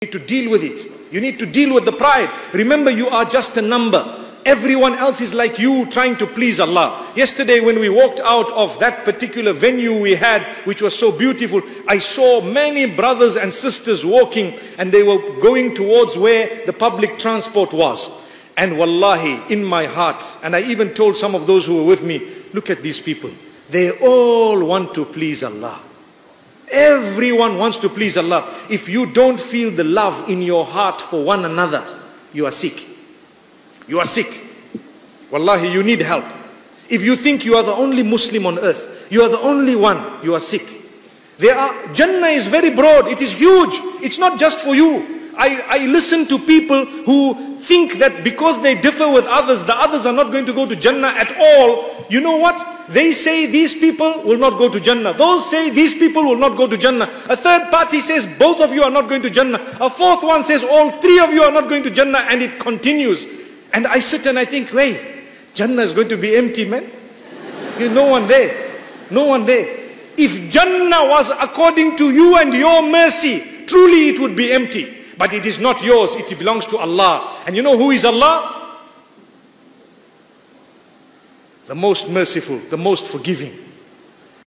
need to deal with it. You need to deal with the pride. Remember, you are just a number. Everyone else is like you trying to please Allah. Yesterday, when we walked out of that particular venue we had, which was so beautiful, I saw many brothers and sisters walking and they were going towards where the public transport was. And wallahi, in my heart, and I even told some of those who were with me, look at these people. They all want to please Allah. Everyone wants to please Allah. If you don't feel the love in your heart for one another, you are sick. You are sick. Wallahi, you need help. If you think you are the only Muslim on earth, you are the only one, you are sick. There are, Jannah is very broad, it is huge. It's not just for you. I, I listen to people who think that because they differ with others, the others are not going to go to Jannah at all. You know what? They say these people will not go to Jannah. Those say these people will not go to Jannah. A third party says both of you are not going to Jannah. A fourth one says all three of you are not going to Jannah and it continues. And I sit and I think, wait, Jannah is going to be empty, man. No one there. No one there. If Jannah was according to you and your mercy, truly it would be empty. But it is not yours, it belongs to Allah. And you know who is Allah? The most merciful, the most forgiving.